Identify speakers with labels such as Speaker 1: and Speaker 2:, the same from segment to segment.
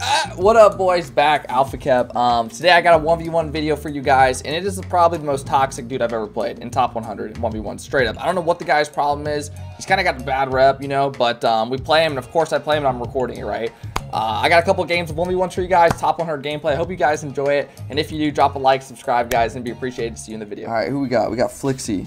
Speaker 1: Ah, what up, boys? Back, Alpha Kep. Um, today I got a 1v1 video for you guys, and it is probably the most toxic dude I've ever played in top 100 1v1, straight up. I don't know what the guy's problem is. He's kind of got a bad rep, you know, but um, we play him, and of course I play him, and I'm recording it, right? Uh, I got a couple games of 1v1 for you guys, top 100 gameplay. I hope you guys enjoy it, and if you do, drop a like, subscribe, guys, and be appreciated to see you in the video.
Speaker 2: All right, who we got? We got Flixie.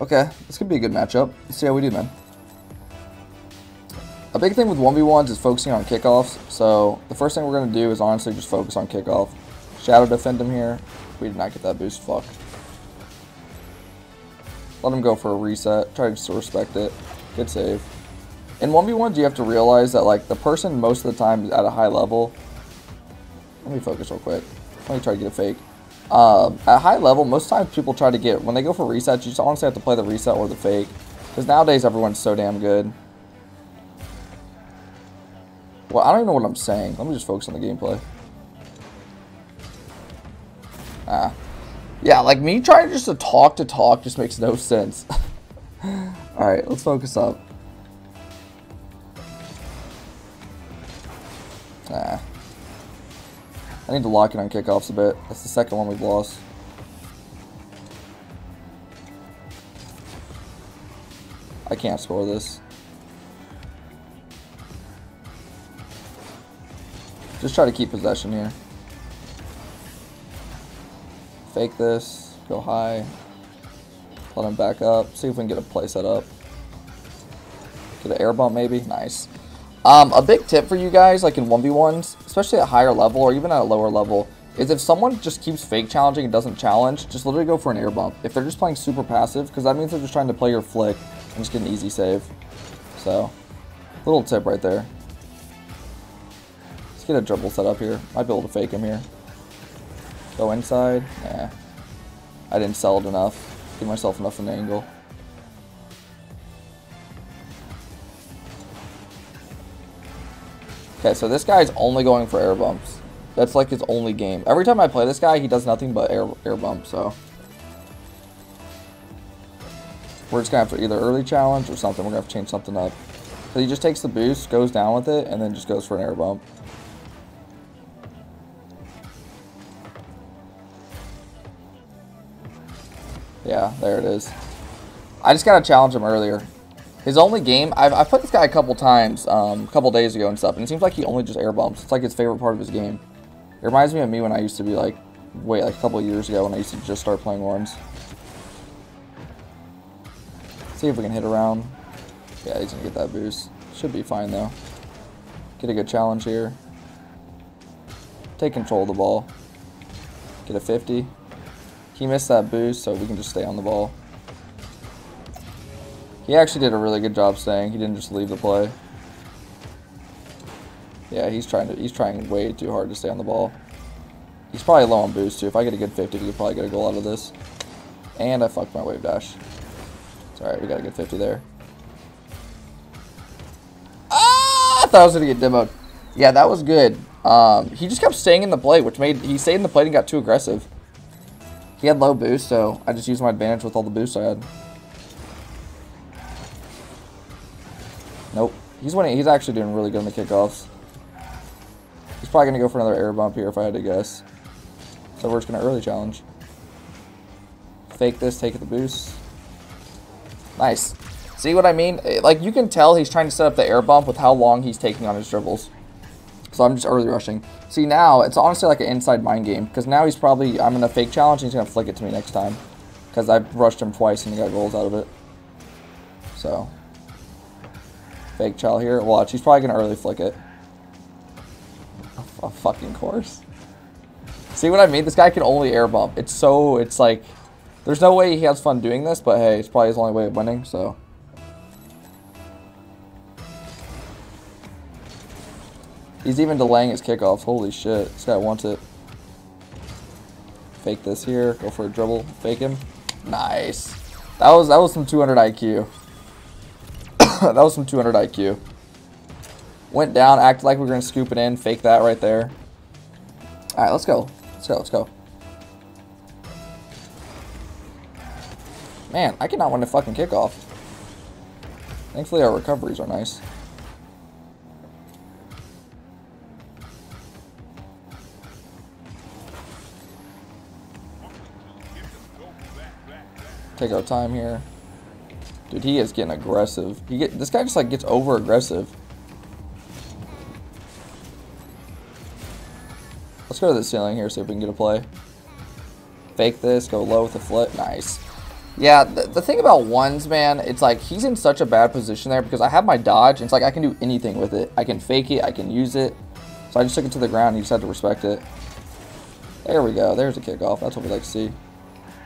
Speaker 2: Okay, this could be a good matchup. Let's see how we do, man. A big thing with 1v1s is focusing on kickoffs. So the first thing we're going to do is honestly just focus on kickoff. Shadow defend him here. We did not get that boost. Fuck. Let him go for a reset. Try to respect it. Good save. In 1v1s, you have to realize that like the person most of the time is at a high level. Let me focus real quick. Let me try to get a fake. Um, at high level, most times people try to get, when they go for resets, you just honestly have to play the reset or the fake. Because nowadays everyone's so damn good. Well, I don't even know what I'm saying. Let me just focus on the gameplay. Ah. Yeah, like me trying just to talk to talk just makes no sense. Alright, let's focus up. Ah. I need to lock in on kickoffs a bit. That's the second one we've lost. I can't score this. Just try to keep possession here. Fake this. Go high. Let him back up. See if we can get a play set up. Get an air bump maybe. Nice. Um, a big tip for you guys, like in 1v1s, especially at higher level or even at a lower level, is if someone just keeps fake challenging and doesn't challenge, just literally go for an air bump. If they're just playing super passive, because that means they're just trying to play your flick and just get an easy save. So, little tip right there. Let's get a dribble set up here. Might be able to fake him here. Go inside. Yeah. I didn't sell it enough. Give myself enough of an angle. Okay, so this guy's only going for air bumps. That's like his only game. Every time I play this guy, he does nothing but air, air bumps, so. We're just to have to either early challenge or something. We're to have to change something up. So he just takes the boost, goes down with it, and then just goes for an air bump. Yeah, there it is. I just got to challenge him earlier. His only game, I've, I've put this guy a couple times, um, a couple days ago and stuff, and it seems like he only just air bumps. It's like his favorite part of his game. It reminds me of me when I used to be like, wait, like a couple years ago when I used to just start playing ones. See if we can hit around. Yeah, he's gonna get that boost. Should be fine though. Get a good challenge here. Take control of the ball. Get a 50. He missed that boost, so we can just stay on the ball. He actually did a really good job staying. He didn't just leave the play. Yeah, he's trying to he's trying way too hard to stay on the ball. He's probably low on boost too. If I get a good 50, we could probably get a goal out of this. And I fucked my wave dash. It's alright, we got a good 50 there. Ah! I thought I was gonna get demoed. Yeah, that was good. Um, he just kept staying in the play, which made he stayed in the play and got too aggressive. He had low boost, so I just used my advantage with all the boost I had. Nope. He's winning. He's actually doing really good in the kickoffs. He's probably going to go for another air bump here if I had to guess. So we're just going to early challenge. Fake this, take the boost. Nice. See what I mean? Like, you can tell he's trying to set up the air bump with how long he's taking on his dribbles. So I'm just early rushing. See, now, it's honestly like an inside mind game. Because now he's probably, I'm going to fake challenge and he's going to flick it to me next time. Because I've rushed him twice and he got goals out of it. So, Fake child here. Watch, he's probably gonna early flick it. A, a, fucking course. See what I mean? This guy can only air bump. It's so, it's like, there's no way he has fun doing this, but hey, it's probably his only way of winning, so. He's even delaying his kickoffs. Holy shit, this guy wants it. Fake this here, go for a dribble, fake him. Nice. That was that was some 200 IQ. that was some 200 IQ. Went down, acted like we were going to scoop it in, fake that right there. Alright, let's go. Let's go, let's go. Man, I cannot win a fucking kickoff. Thankfully our recoveries are nice. Take our time here. Dude, he is getting aggressive. He get this guy just like gets over aggressive. Let's go to the ceiling here, see if we can get a play. Fake this, go low with the flip. Nice. Yeah, the, the thing about ones, man, it's like he's in such a bad position there because I have my dodge. It's like I can do anything with it. I can fake it. I can use it. So I just took it to the ground. You just had to respect it. There we go. There's a kickoff. That's what we like to see.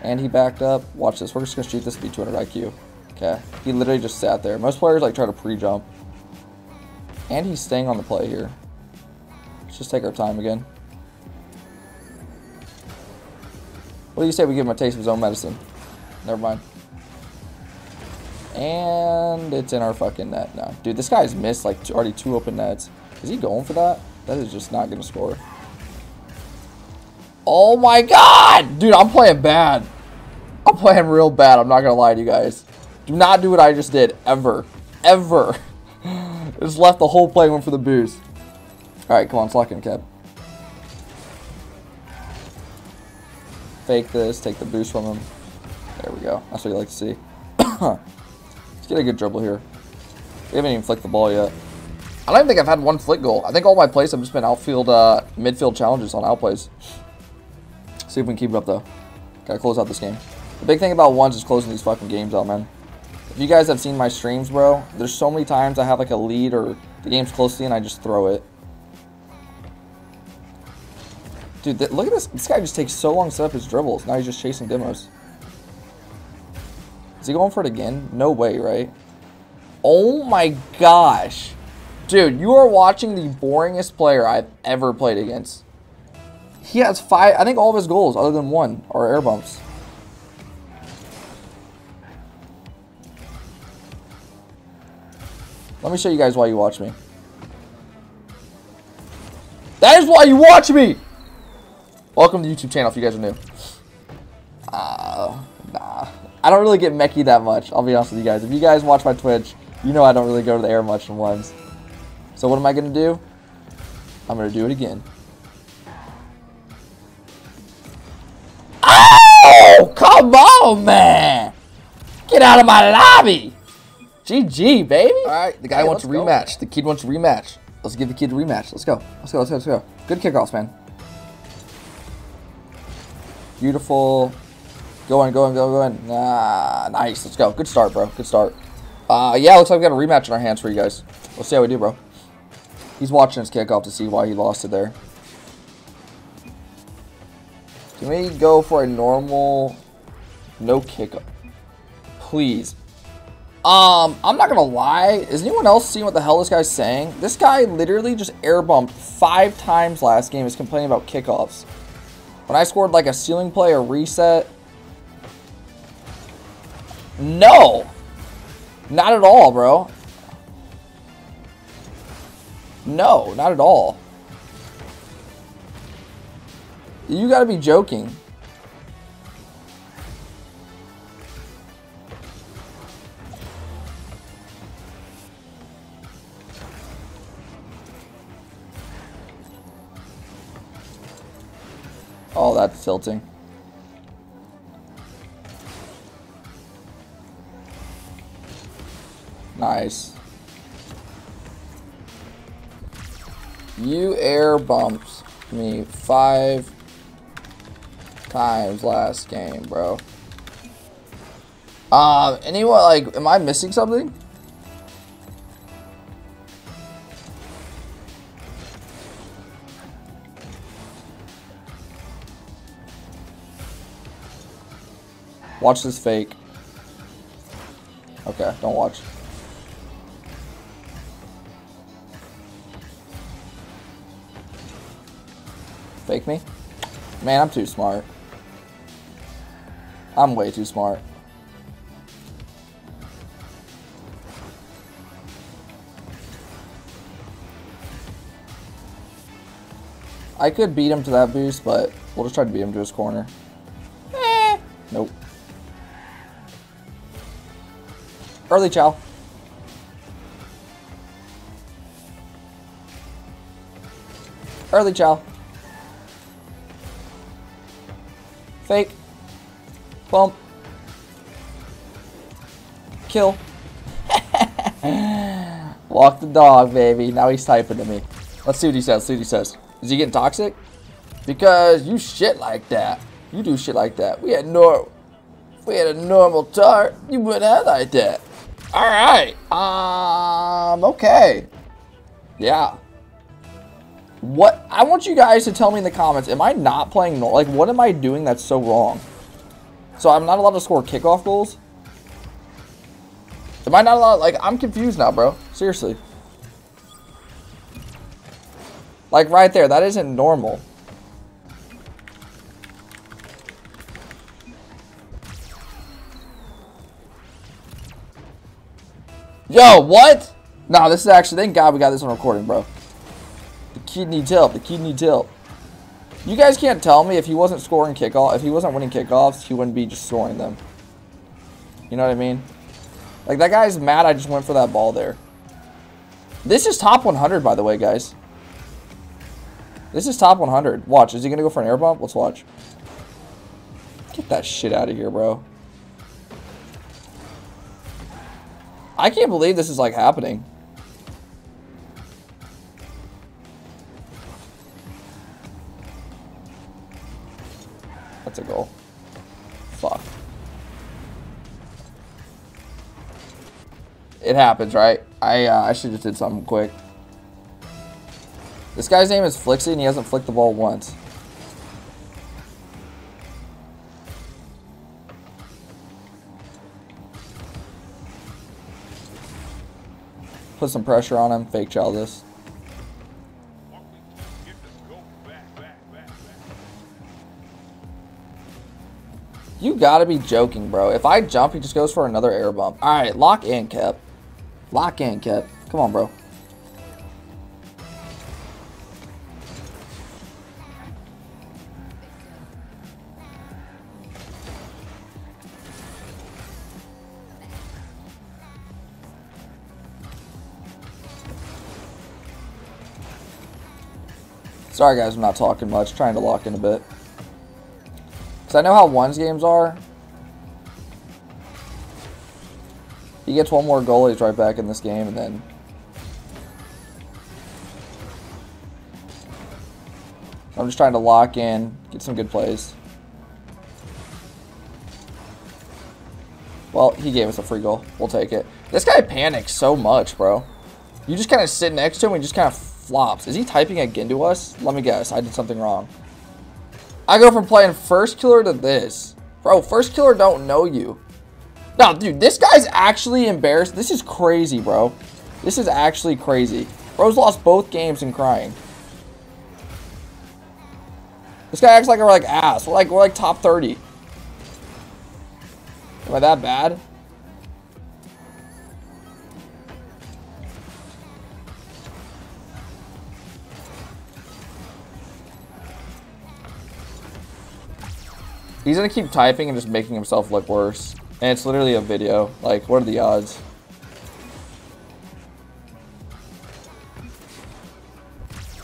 Speaker 2: And he backed up. Watch this. We're just going to shoot this to 200 IQ. Okay. He literally just sat there. Most players like try to pre-jump. And he's staying on the play here. Let's just take our time again. What do you say we give him a taste of his own medicine? Never mind. And it's in our fucking net now. Dude, this guy's missed like already two open nets. Is he going for that? That is just not going to score. Oh my god! Dude, I'm playing bad. I'm playing real bad. I'm not to lie to you guys. Do not do what I just did. Ever. Ever. just left the whole play went for the boost. Alright, come on. Lock in, Kep. Fake this. Take the boost from him. There we go. That's what you like to see. Let's get a good dribble here. We haven't even flicked the ball yet. I don't even think I've had one flick goal. I think all my plays have just been outfield, uh, midfield challenges on outplays. See if we can keep it up, though. Gotta close out this game. The big thing about ones is closing these fucking games out, man. If you guys have seen my streams, bro, there's so many times I have, like, a lead or the game's close to me and I just throw it. Dude, look at this. This guy just takes so long to set up his dribbles. Now he's just chasing demos. Is he going for it again? No way, right? Oh my gosh. Dude, you are watching the boringest player I've ever played against. He has five, I think all of his goals, other than one, are air bumps. Let me show you guys why you watch me. That is why you watch me! Welcome to the YouTube channel if you guys are new. Uh, nah. I don't really get mechy that much, I'll be honest with you guys. If you guys watch my Twitch, you know I don't really go to the air much in ones. So what am I going to do? I'm going to do it again. Come on, man! Get out of my lobby! GG, baby! Alright, the guy hey, wants a rematch. Go. The kid wants a rematch. Let's give the kid a rematch. Let's go. Let's go, let's go, let's go. Good kickoffs, man. Beautiful. Go on, go on, go, go in. Ah, nice. Let's go. Good start, bro. Good start. Uh, yeah, looks like we got a rematch in our hands for you guys. Let's see how we do, bro. He's watching his kickoff to see why he lost it there. Can we go for a normal no kickoff? Please. Um, I'm not gonna lie. Is anyone else seeing what the hell this guy's saying? This guy literally just air bumped five times last game. Is complaining about kickoffs. When I scored like a ceiling play or reset. No. Not at all, bro. No, not at all. You gotta be joking. Oh, that's tilting. Nice. You air bumped me five times last game, bro. Um, anyone, like, am I missing something? Watch this fake. Okay, don't watch. Fake me? Man, I'm too smart. I'm way too smart. I could beat him to that boost, but we'll just try to beat him to his corner. Eh. Nope. Early chow. Early chow. Fake. Bump. Kill. Walk the dog, baby. Now he's typing to me. Let's see what he says. See what he says. Is he getting toxic? Because you shit like that. You do shit like that. We had nor we had a normal tart, you wouldn't have like that. Alright. Um okay. Yeah. What I want you guys to tell me in the comments, am I not playing like what am I doing that's so wrong? So I'm not allowed to score kickoff goals? Am I not allowed like I'm confused now, bro. Seriously. Like right there, that isn't normal. Yo, what? Nah, this is actually, thank God we got this on recording, bro. The kid needs help. The kid needs help. You guys can't tell me if he wasn't scoring kickoff, if he wasn't winning kickoffs, he wouldn't be just scoring them. You know what I mean? Like, that guy's mad I just went for that ball there. This is top 100, by the way, guys. This is top 100. Watch, is he going to go for an air bump? Let's watch. Get that shit out of here, bro. I can't believe this is, like, happening. That's a goal. Fuck. It happens, right? I uh, I should have did something quick. This guy's name is Flixie, and he hasn't flicked the ball once. Put some pressure on him. Fake child. You gotta be joking, bro. If I jump, he just goes for another air bump. Alright, lock in, Kep. Lock in, Kep. Come on, bro. Sorry, guys, I'm not talking much. Trying to lock in a bit. Because I know how ones games are. He gets one more goal, he's right back in this game, and then... I'm just trying to lock in, get some good plays. Well, he gave us a free goal. We'll take it. This guy panics so much, bro. You just kind of sit next to him and just kind of flops. Is he typing again to us? Let me guess. I did something wrong. I go from playing Firstkiller to this. Bro, Firstkiller don't know you. No, dude, this guy's actually embarrassed. This is crazy, bro. This is actually crazy. Bro's lost both games and crying. This guy acts like we're like ass. We're like we're like top 30. Am I that bad? He's gonna keep typing and just making himself look worse. And it's literally a video. Like, what are the odds?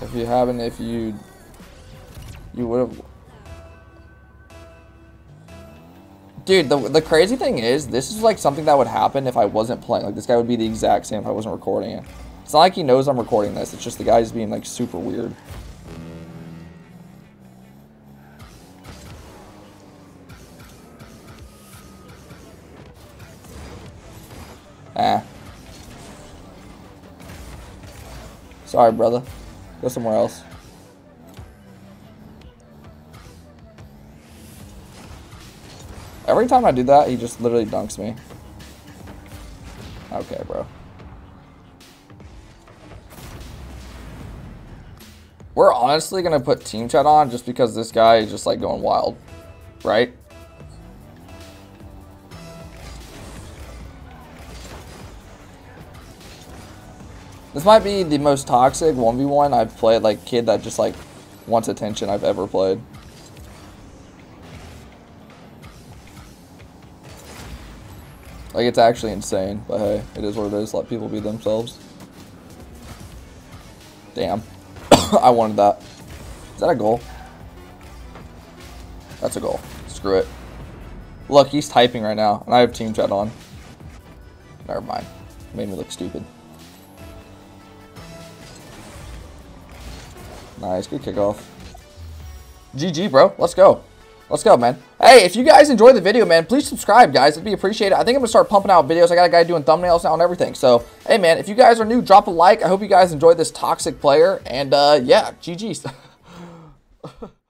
Speaker 2: If you haven't, if you... You would have... Dude, the, the crazy thing is, this is like something that would happen if I wasn't playing. Like, this guy would be the exact same if I wasn't recording it. It's not like he knows I'm recording this. It's just the guy's being, like, super weird. Sorry, brother. Go somewhere else. Every time I do that, he just literally dunks me. Okay, bro. We're honestly going to put team chat on just because this guy is just like going wild. Right? This might be the most toxic 1v1 I've played, like, kid that just, like, wants attention I've ever played. Like, it's actually insane, but hey, it is what it is. Let people be themselves. Damn. I wanted that. Is that a goal? That's a goal. Screw it. Look, he's typing right now, and I have team chat on. Never mind. Made me look stupid. Nice, good kickoff. GG, bro. Let's go. Let's go, man. Hey, if you guys enjoyed the video, man, please subscribe, guys. It'd be appreciated. I think I'm going to start pumping out videos. I got a guy doing thumbnails now and everything. So, hey, man, if you guys are new, drop a like. I hope you guys enjoyed this toxic player. And, uh, yeah, GG's.